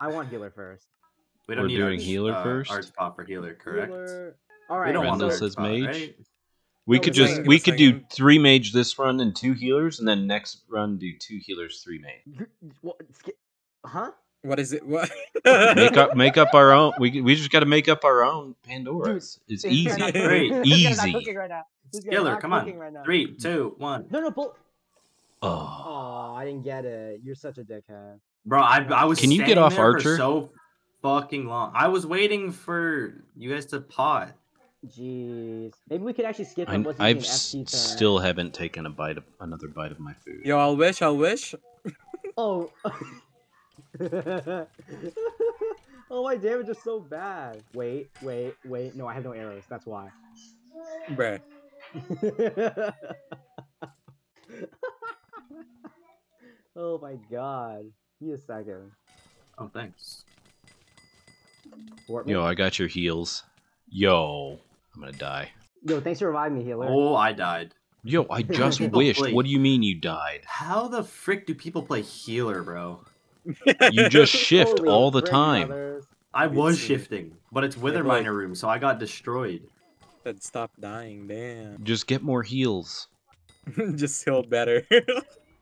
I want healer first. We don't We're need doing arch- healer uh, first? Arch pop for healer, correct? Healer... All right. We don't want Rendell an so, arch says pop, mage. right? We No, could just then- we could a do three mage this run and two healers, and then next run do two healers, three mage. What, sk- huh? What is it? What? Make up make up our own. We we just got to make up our own Pandora's. It's This easy. not Great. cooking. This guy's not Easy. cooking right now. Healer, come on. Right. Three, two, one. No, no, bull. Oh, Oh, I didn't get it. You're such a dickhead. Bro, I, I was Can you get standing off there Archer? for so fucking long. I was waiting for you guys to pot. Jeez. Maybe we could actually skip I, I've s- still haven't taken a bite of another bite of my food. Yo, I'll wish. I'll wish. Oh. oh, my damage is so bad. Wait, wait, wait. No, I have no arrows. That's why. Bruh. oh my god. Give is a second. Oh, thanks. Warp Yo. I got your heals. Yo, I'm gonna die. Yo, thanks for reviving me, healer. Oh, I died. Yo, I just People wished. play- What do you mean you died? How the frick do people play healer, bro? You just shift Holy all the time. brothers. I was too. shifting, but it's Wither but, like- Miner room, so I got destroyed. Said stop dying. Damn. Just get more heals. Just heal better.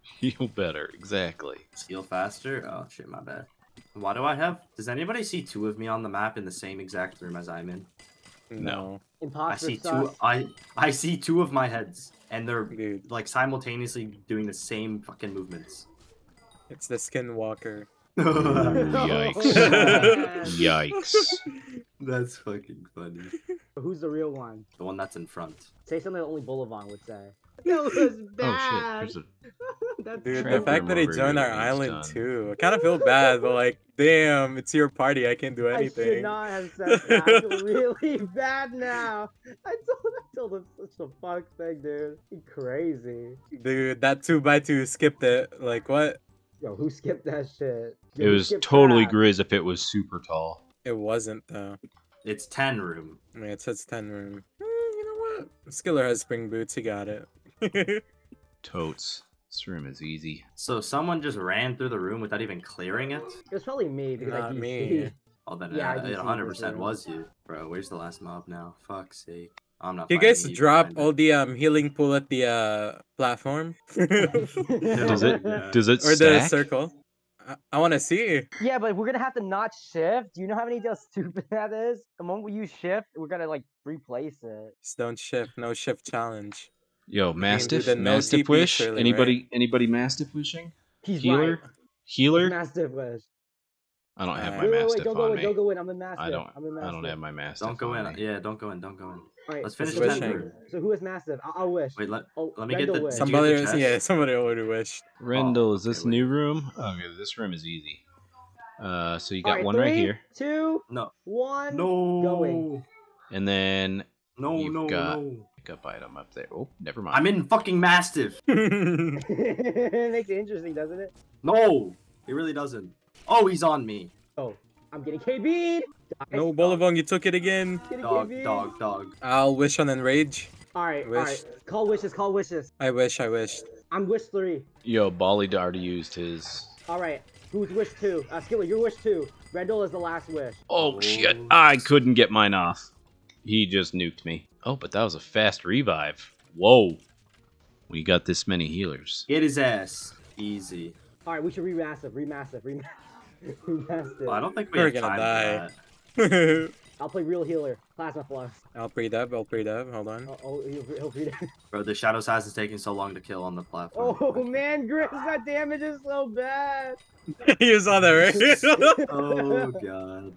Heal better, exactly. Heal faster? Oh shit, my bad. Why do I have? Does anybody see two of me on the map in the same exact room as I'm in? no, I Imposter see two. I I see two of my heads, and they're dude. like simultaneously doing the same fucking movements. It's the Skinwalker. Yikes. Yikes. That's fucking funny. Who's the real one? The one that's in front. Say something that only Bolivon would say. That was oh, bad. Oh bad. shit! There's a That's Dude, Trap the fact that he joined our island done. too. I kind of feel bad, but like, damn, it's your party. I can't do anything. I should anything. not have said that. I feel really bad now. I told, I told him such a fuck thing, dude. He crazy. Dude, that two by two skipped it. Like what? Yo, who skipped that shit? Yo, It was totally that? Grizz if it was super tall. It wasn't though. It's ten room. I mean, it says ten room. Eh, you know what? Skiller has spring boots. He got it. Totes. This room is easy. So someone just ran through the room without even clearing it. It was probably me because I Not DC. me. Oh, then Yeah, I uh, it see 100 this percent room. was you, bro. Where's the last mob now? Fuck's sake. I'm not. you guys drop find all the um healing pool at the uh platform Does it? Does it or the circle? I, I want to see. Yeah, but we're gonna have to not shift. Do you know how many how stupid that is? The moment we use shift, we're gonna like replace it. Just don't shift. No shift challenge. Yo, Mastiff, the no Mastiff TP wish. surely, Anybody? Anybody Mastiff wishing? He's Healer? right. Healer? Mastiff wish. I don't have my Wait, wait, wait, don't go on in, me. don't go in. I'm a mastiff. I don't. I'm a mastiff. I don't have my Mastiff. Don't go on in. me. Yeah, don't go in. Don't go in. Alright, Let's finish who the is- ten room. room. So who is mastiff? I- I'll wish. Wait, let Oh, let me get the- wish. Did get Somebody, the yeah, somebody already wished. Rendell, is okay, this wait. new room? Okay, this room is easy. Uh, so you got Alright, one right here, Two, No. one. No. Going. and then No. You've no. got- No. Pick up item up there. Oh, never mind. I'm in fucking mastiff. it makes it interesting, doesn't it? No, it really doesn't. Oh, he's on me. Oh, I'm getting KB'd. no, Bolivong, you took it again. Dog, dog, dog. I'll wish on enrage. Alright, Wish. alright. Call wishes, call wishes. I wish, I wish. I'm wish three. Yo, Bali already used his. Alright. Who's wish two? Uh, Skiller, your wish two. Rendell is the last wish. Oh shit! Oh. I couldn't get mine off. He just nuked me. Oh, but that was a fast revive. Whoa! We got this many healers. Get his ass. Easy. Alright, we should remassive, remassive, remassive. remassive. Well, I don't think we We're gonna die. I'll play real healer. Plasma flux. I'll pre-dub, I'll pre-dub, hold on. Oh, oh he'll, he'll read it. Bro, the Shadow Size is taking so long to kill on the platform. Oh man, Grizz, that damage is so bad. you saw that, right? Oh god.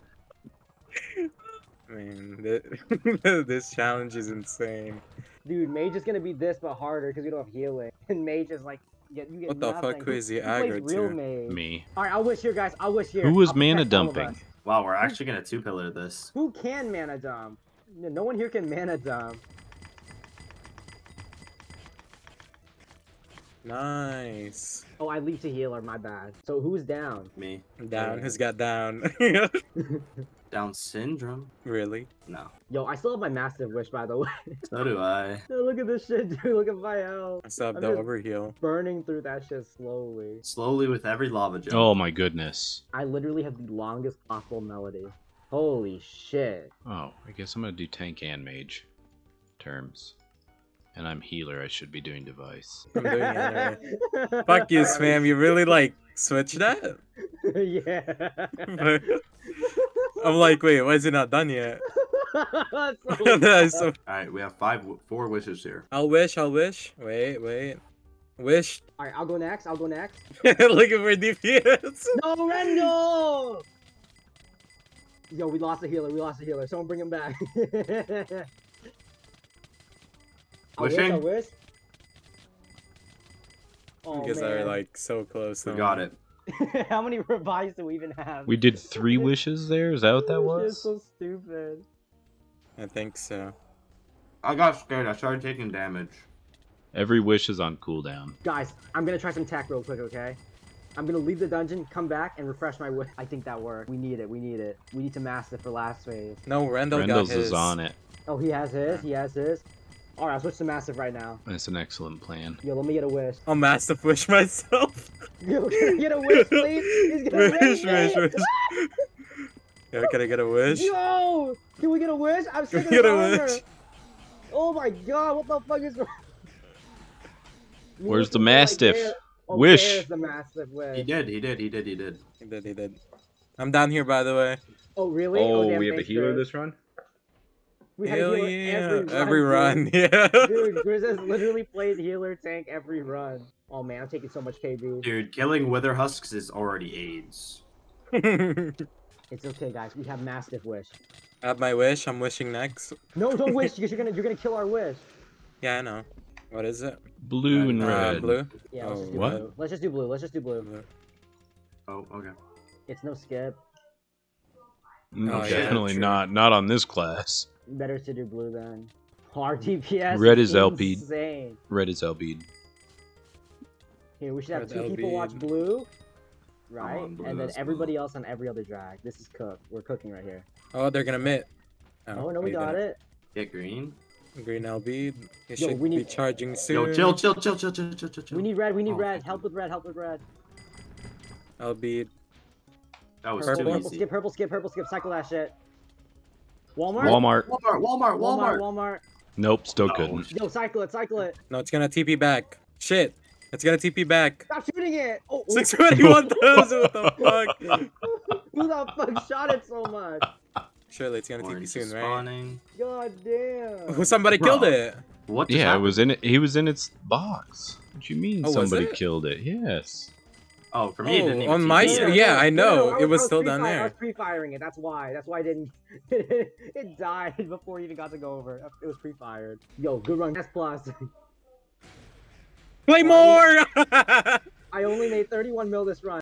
Man, thi- this challenge is insane. Dude, Mage is gonna be this but harder because we don't have healing. And Mage is like, get you get What the nothing. fuck who is he aggro real to? Mage? Me. All right, I'll wish here, guys. I'll wish here. Who was I'll mana protect all of dumping? Wow, we're actually gonna two pillar this. Who can mana dump? No no one here can mana dump. Nice. Oh, I leave to healer. My bad. So who's down? Me. Down, who's got down? Down syndrome. Really? No. Yo, I still have my Mastiff wish, by the way. So do I. Look at this shit, dude. Look at my health. I still have I'm the just- overheal. Burning through that shit slowly. Slowly with every lava jump. Oh my goodness. I literally have the longest possible melody. Holy shit. Oh, I guess I'm gonna do tank and mage terms. And I'm healer. I should be doing device. I'm doing anyway. Fuck you, spam. You really like switch that? yeah. I'm like, wait, why is it not done yet? So That is so- All right, we have five, four wishes here. I'll wish, I'll wish. Wait, wait. Wish. Alright, I'll go next. I'll go next. Looking for DPS. No, Rendo! Yo, we lost a healer. We lost a healer. Someone bring him back. I wish, I wish. Oh, Because man. they're like so close. We got it. How many revives do we even have? We did three wishes there? Is that what that This shit's was? so stupid. I think so. I got scared. I started taking damage. Every wish is on cooldown. Guys, I'm gonna try some tech real quick, okay? I'm gonna leave the dungeon, come back, and refresh my wish. I think that worked. We need it. We need it. We need to master for last phase. No, Randall got Rendell's his. is on it. Oh, he has his. He has his. All right, I'll switch to Mastiff right now. That's an excellent plan. Yo, let me get a wish. I'll Mastiff wish myself. Yo, can I get a wish, please? He's gonna wish, wish, wish. Yo, can I get a wish? Yo, can we get a wish? I'm sick of Get the a wish. Oh my god, what the fuck is wrong? Oh, where's the looking like Mastiff? Oh, Wish. The Mastiff wish. He did. He did. He did. He did. He did, he did. I'm down here, by the way. Oh really? Oh, oh damn, we have a healer Chris. this run? We had a Hell healer yeah. every run. run, yeah. Dude, Grizz has literally played healer tank every run. Oh man, I'm taking so much KB. Dude, killing wither husks is already AIDS. It's okay, guys. We have mastiff wish. I have my wish. I'm wishing next. No, don't wish because you're gonna you're gonna kill our wish. Yeah, I know. What is it? Blue and Uh, red. blue. Yeah, let's Oh, just do what? blue. Let's just do blue. Let's just do blue. Blue. Oh, okay. It's no skip. No, oh, definitely yeah, not. Not on this class. Better to do blue then. Hard DPS. Red is LB. Red is LB. Here, we should have two LB'd. people watch blue, right? On, blue, and then everybody blue. else on every other drag. This is cook. We're cooking right here. Oh, they're gonna mit. Oh, oh no, we got it. Get green. Green LB. It Yo, should we need... be charging soon. Yo, chill, chill, chill, chill, chill, chill, chill. We need red. We need oh, red. Help with red. Help with red. LB. That was Purple, too purple easy. skip. Purple skip. Purple skip. Cycle that shit. Walmart. Walmart. Walmart, Walmart, Walmart. Walmart. Walmart. Nope, still Oh, couldn't. Yo, cycle it. Cycle it. No, it's gonna TP back. Shit. It's gonna TP back. Stop shooting it. Oh, oh. 621,000, what the fuck? Who the fuck shot it so much? Surely it's gonna TP soon, is right? spawning. God damn. Who somebody Bro. killed it. What just Yeah, it was in it. He was in its box. What do you mean Oh, somebody it? killed it? Yes. Oh, for me, it didn't Oh, even on TP. my Yeah, side- yeah, I know. was- It was I still pre-fire- I was pre-firing it. That's why. That's why I didn't. it died before it even got to go over. It was pre-fired. Yo, good run. S plus. Play more! I only made 31 mil this run.